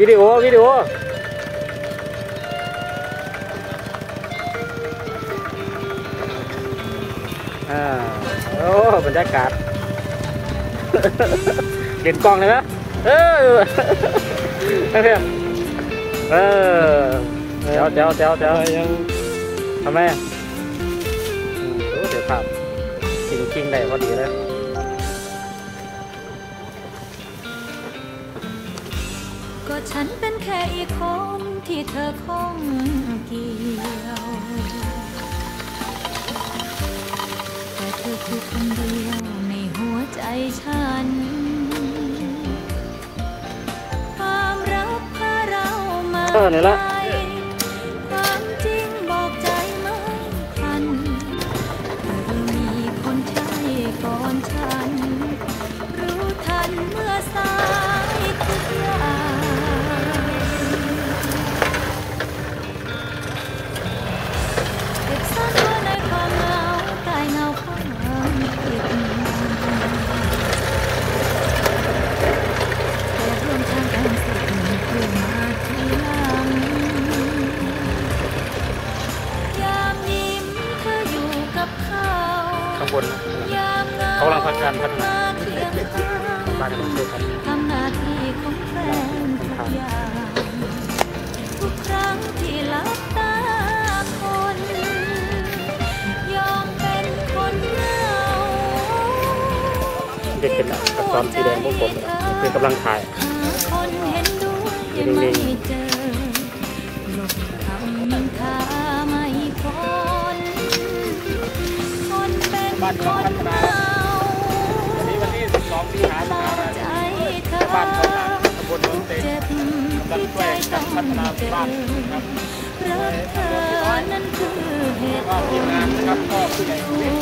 วิดีโอวิดีโออ่าโอ้บรรยากาศเด่นกล้องเลยนะเออนั่นเพื่อนเออเจ้าเจ้าเจ้าเจ้ายังทำไมอะอืมโอ้เดี๋ยวภาพจริงจริงๆได้พอดีเลย ก็ฉันเป็นแค่อีกคนที่เธอคงเกี่ยวแต่เธอคือคนเดียวในหัวใจฉัน ความรักพาเรามาเออนี่ละไกลความจริงบอกใจไม่ทันเธอมีคนใช่ก่อนฉันางบนนะยามเหงาเขากำลังพัฒนาพัฒนาเคียงข้างบ้านกำลังช่วยกันทำหน้าที่ของแฟนทุกอย่างทุกครั้งที่หลับตาคนยอมเป็นคนเหงาเด็กเป็นอักษรสีแดงพวกผมนะคือกำลังถ่ายหาคนเห็ คนเป็นคนเหงาวันนี้วันที่ 12สิงหาคเฝ้ามนะบ้านเขาตำบลโนนเต็นเจ็บกำลังช่วยกันพัฒนาบ้านครับรักเธอนั้นคือเหตุก็ทีมงานนะครับก็ผู้ใหญ่อ